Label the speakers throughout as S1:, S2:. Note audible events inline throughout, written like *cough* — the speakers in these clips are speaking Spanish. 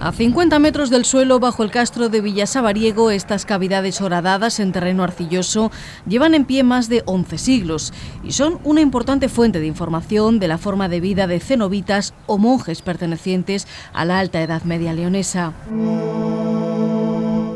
S1: A 50 metros del suelo, bajo el castro de Villasabariego, estas cavidades horadadas en terreno arcilloso llevan en pie más de 11 siglos y son una importante fuente de información de la forma de vida de cenobitas o monjes pertenecientes a la Alta Edad Media leonesa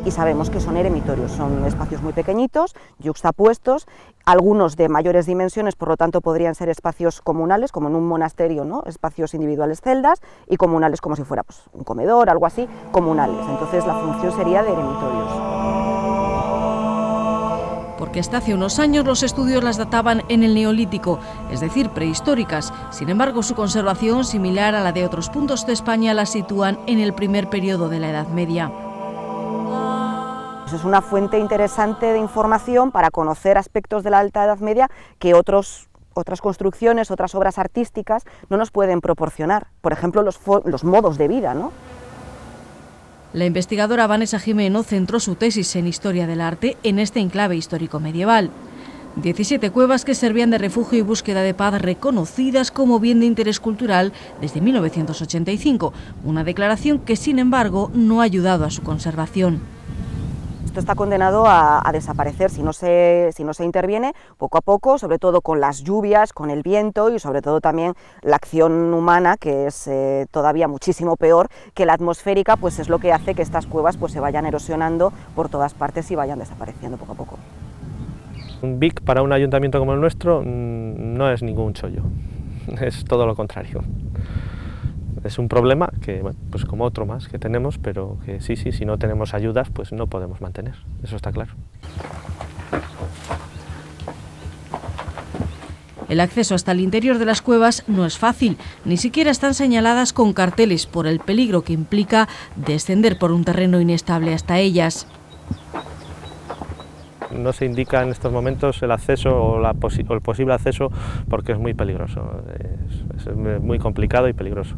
S2: y sabemos que son eremitorios, son espacios muy pequeñitos, yuxtapuestos, algunos de mayores dimensiones, por lo tanto podrían ser espacios comunales, como en un monasterio, ¿no? espacios individuales celdas, y comunales como si fuera pues, un comedor, algo así, comunales. Entonces la función sería de eremitorios
S1: porque hasta hace unos años los estudios las databan en el Neolítico, es decir, prehistóricas. Sin embargo, su conservación, similar a la de otros puntos de España, la sitúan en el primer periodo de la Edad Media
S2: es una fuente interesante de información para conocer aspectos de la Alta Edad Media que otros otras construcciones, otras obras artísticas no nos pueden proporcionar. Por ejemplo, los, los modos de vida. ¿no?
S1: La investigadora Vanessa Jimeno centró su tesis en Historia del Arte en este enclave histórico medieval. 17 cuevas que servían de refugio y búsqueda de paz reconocidas como bien de interés cultural desde 1985, una declaración que sin embargo no ha ayudado a su conservación
S2: esto está condenado a, desaparecer. Si no, se, si no se interviene poco a poco, sobre todo con las lluvias, con el viento y sobre todo también la acción humana, que es eh, todavía muchísimo peor que la atmosférica, pues es lo que hace que estas cuevas pues, se vayan erosionando por todas partes y vayan desapareciendo poco a poco.
S3: Un BIC para un ayuntamiento como el nuestro mm, no es ningún chollo, *laughs* es todo lo contrario es un problema que, pues como otro más que tenemos, pero que sí, sí, si no tenemos ayudas, pues no podemos mantener, eso está claro.
S1: El acceso hasta el interior de las cuevas no es fácil, ni siquiera están señaladas con carteles por el peligro que implica descender por un terreno inestable hasta ellas.
S3: No se indica en estos momentos el acceso o, la el posible acceso porque es muy peligroso, es muy complicado y peligroso.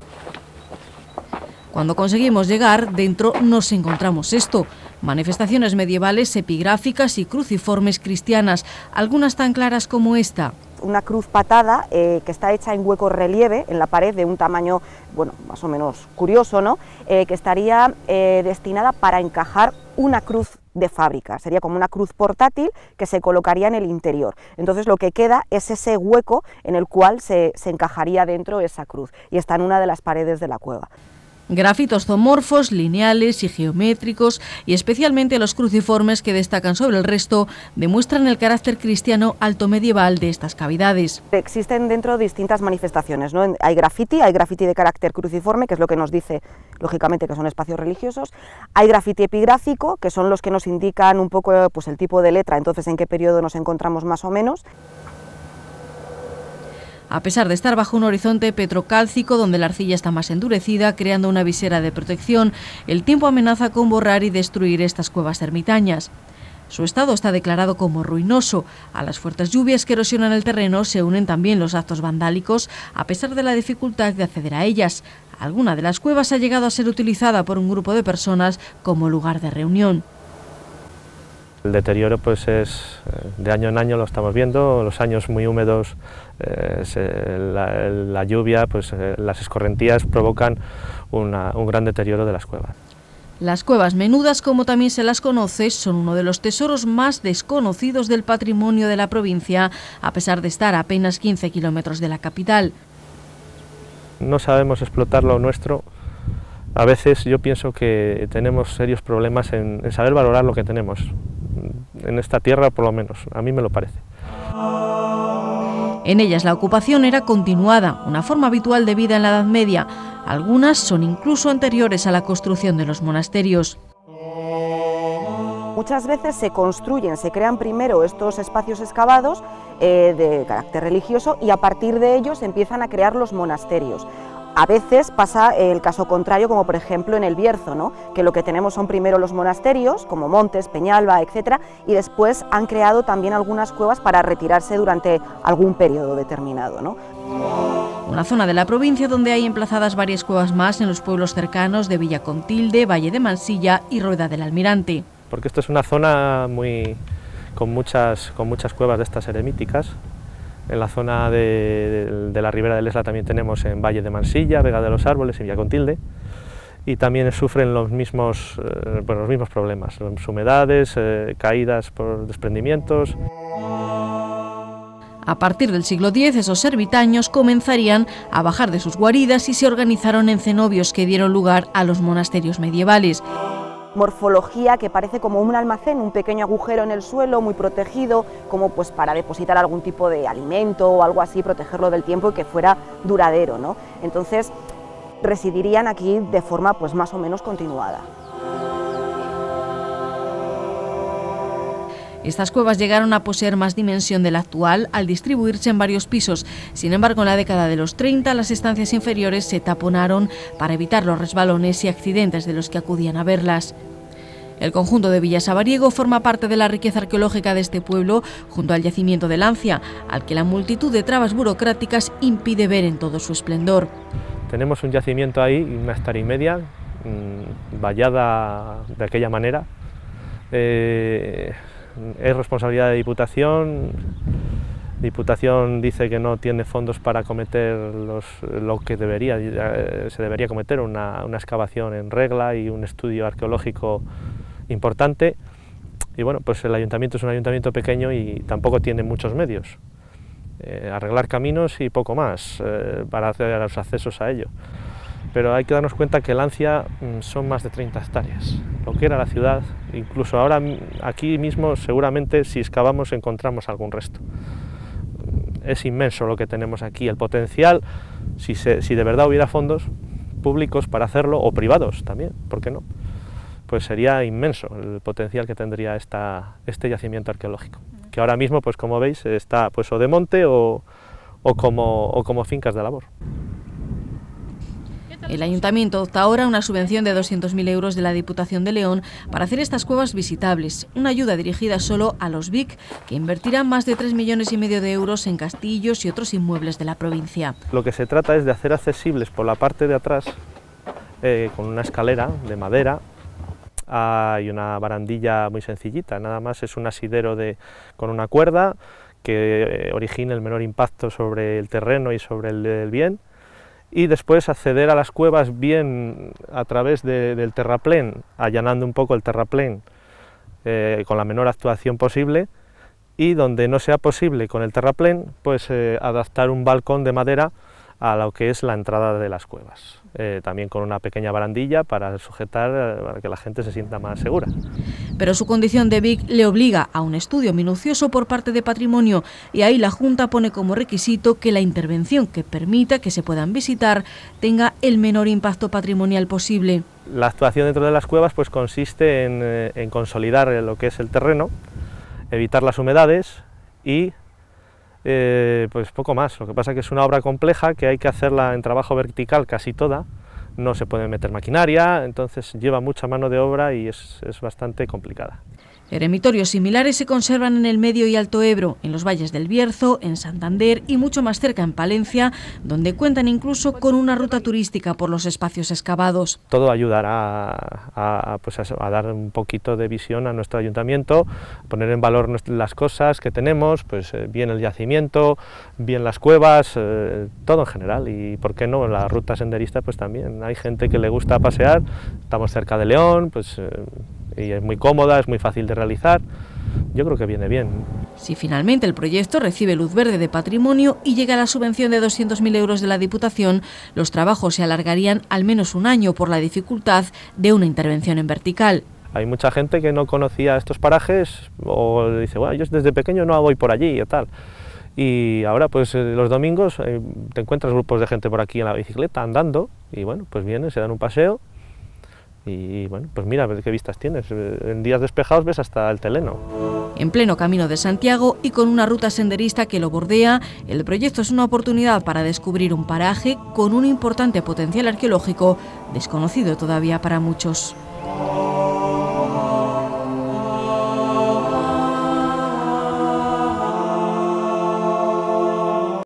S1: Cuando conseguimos llegar, dentro nos encontramos esto, manifestaciones medievales, epigráficas y cruciformes cristianas, algunas tan claras como esta.
S2: Una cruz patada eh, que está hecha en hueco relieve en la pared de un tamaño, bueno, más o menos curioso, ¿no? Eh, que estaría eh, destinada para encajar una cruz de fábrica, sería como una cruz portátil que se colocaría en el interior. Entonces lo que queda es ese hueco en el cual se, se encajaría dentro esa cruz y está en una de las paredes de la cueva.
S1: Grafitos zoomorfos, lineales y geométricos, y especialmente los cruciformes que destacan sobre el resto, demuestran el carácter cristiano alto medieval de estas cavidades.
S2: Existen dentro distintas manifestaciones, ¿no? hay grafiti, hay grafiti de carácter cruciforme, que es lo que nos dice, lógicamente, que son espacios religiosos, hay grafiti epigráfico, que son los que nos indican un poco pues, el tipo de letra, entonces en qué periodo nos encontramos más o menos,
S1: a pesar de estar bajo un horizonte petrocálcico donde la arcilla está más endurecida, creando una visera de protección, el tiempo amenaza con borrar y destruir estas cuevas ermitañas. Su estado está declarado como ruinoso. A las fuertes lluvias que erosionan el terreno se unen también los actos vandálicos, a pesar de la dificultad de acceder a ellas. Alguna de las cuevas ha llegado a ser utilizada por un grupo de personas como lugar de reunión.
S3: El deterioro pues es eh, de año en año lo estamos viendo, los años muy húmedos, eh, la, lluvia, pues eh, las escorrentías provocan un gran deterioro de las cuevas.
S1: Las cuevas menudas, como también se las conoce, son uno de los tesoros más desconocidos del patrimonio de la provincia, a pesar de estar a apenas 15 kilómetros de la capital.
S3: No sabemos explotar lo nuestro. A veces yo pienso que tenemos serios problemas en saber valorar lo que tenemos en esta tierra por lo menos, a mí me lo parece.
S1: En ellas la ocupación era continuada, una forma habitual de vida en la Edad Media. Algunas son incluso anteriores a la construcción de los monasterios.
S2: Muchas veces se construyen, se crean primero estos espacios excavados eh, de carácter religioso y a partir de ellos empiezan a crear los monasterios. A veces pasa el caso contrario, como por ejemplo en el Bierzo, ¿no? que lo que tenemos son primero los monasterios, como Montes, Peñalba, etc., y después han creado también algunas cuevas para retirarse durante algún periodo determinado. ¿no?
S1: Una zona de la provincia donde hay emplazadas varias cuevas más en los pueblos cercanos de Villacontilde, Valle de Mansilla y Rueda del Almirante.
S3: Porque esto es una zona muy, con, muchas, con muchas cuevas de estas eremíticas, En la zona de, la ribera del Esla también tenemos en Valle de Mansilla, Vega de los Árboles, en Villacontilde, y también sufren los mismos, eh, los mismos problemas, humedades, eh, caídas por desprendimientos.
S1: A partir del siglo X, esos ermitaños comenzarían a bajar de sus guaridas y se organizaron en cenobios que dieron lugar a los monasterios medievales
S2: morfología que parece como un almacén, un pequeño agujero en el suelo muy protegido, como pues para depositar algún tipo de alimento o algo así, protegerlo del tiempo y que fuera duradero, ¿no? Entonces residirían aquí de forma pues más o menos continuada.
S1: Estas cuevas llegaron a poseer más dimensión de la actual al distribuirse en varios pisos. Sin embargo, en la década de los 30 las estancias inferiores se taponaron para evitar los resbalones y accidentes de los que acudían a verlas. El conjunto de Villa Sabariego forma parte de la riqueza arqueológica de este pueblo, junto al yacimiento de Lancia, al que la multitud de trabas burocráticas impide ver en todo su esplendor.
S3: Tenemos un yacimiento ahí, una hectárea y media, mm, vallada de aquella manera. Eh, es responsabilidad de Diputación. Diputación dice que no tiene fondos para cometer lo que debería, eh, se debería cometer, una, excavación en regla y un estudio arqueológico importante. Y bueno, pues el ayuntamiento es un ayuntamiento pequeño y tampoco tiene muchos medios. Eh, arreglar caminos y poco más eh, para hacer los accesos a ello. Pero hay que darnos cuenta que Lancia mm, son más de 30 hectáreas lo que era la ciudad. Incluso ahora aquí mismo seguramente si excavamos encontramos algún resto. Es inmenso lo que tenemos aquí, el potencial, si, si de verdad hubiera fondos públicos para hacerlo, o privados también, ¿por qué no? Pues sería inmenso el potencial que tendría esta, este yacimiento arqueológico, que ahora mismo, pues como veis, está pues o de monte o, o como, o como fincas de labor.
S1: El ayuntamiento opta ahora una subvención de 200.000 euros de la Diputación de León para hacer estas cuevas visitables, una ayuda dirigida solo a los VIC, que invertirán más de 3 millones y medio de euros en castillos y otros inmuebles de la provincia.
S3: Lo que se trata es de hacer accesibles por la parte de atrás, eh, con una escalera de madera, hay una barandilla muy sencillita, nada más es un asidero de, con una cuerda que eh, origina el menor impacto sobre el terreno y sobre el bien, y después acceder a las cuevas bien a través del terraplén, allanando un poco el terraplén eh, con la menor actuación posible y donde no sea posible con el terraplén, pues eh, adaptar un balcón de madera a lo que es la entrada de las cuevas. Eh, también con una pequeña barandilla para sujetar, eh, para que la gente se sienta más segura.
S1: Pero su condición de BIC le obliga a un estudio minucioso por parte de patrimonio y ahí la Junta pone como requisito que la intervención que permita que se puedan visitar tenga el menor impacto patrimonial posible.
S3: La actuación dentro de las cuevas pues consiste en, eh, en consolidar lo que es el terreno, evitar las humedades y eh, pues poco más. Lo que pasa es que es una obra compleja que hay que hacerla en trabajo vertical casi toda, no se puede meter maquinaria, entonces lleva mucha mano de obra y es bastante complicada.
S1: Eremitorios similares se conservan en el Medio y Alto Ebro, en los valles del Bierzo, en Santander y mucho más cerca en Palencia, donde cuentan incluso con una ruta turística por los espacios excavados.
S3: Todo ayudará a, pues dar un poquito de visión a nuestro ayuntamiento, poner en valor las cosas que tenemos, pues eh, bien el yacimiento, bien las cuevas, eh, todo en general y por qué no la ruta senderista pues también. Hay gente que le gusta pasear, estamos cerca de León, pues eh, y es muy cómoda, es muy fácil de realizar. Yo creo que viene bien.
S1: Si finalmente el proyecto recibe luz verde de patrimonio y llega a la subvención de 200.000 euros de la Diputación, los trabajos se alargarían al menos un año por la dificultad de una intervención en vertical.
S3: Hay mucha gente que no conocía estos parajes o dice, bueno, yo desde pequeño no voy por allí y tal. Y ahora, pues eh, los domingos eh, te encuentras grupos de gente por aquí en la bicicleta andando y bueno, pues vienen, se dan un paseo y bueno, pues mira, qué vistas tienes. En días despejados ves hasta el Teleno.
S1: En pleno camino de Santiago y con una ruta senderista que lo bordea, el proyecto es una oportunidad para descubrir un paraje con un importante potencial arqueológico desconocido todavía para muchos.